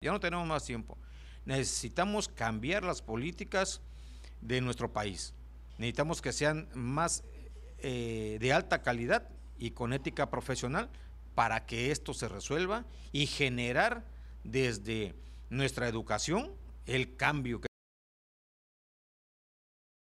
Ya no tenemos más tiempo. Necesitamos cambiar las políticas de nuestro país. Necesitamos que sean más eh, de alta calidad y con ética profesional para que esto se resuelva y generar desde nuestra educación el cambio que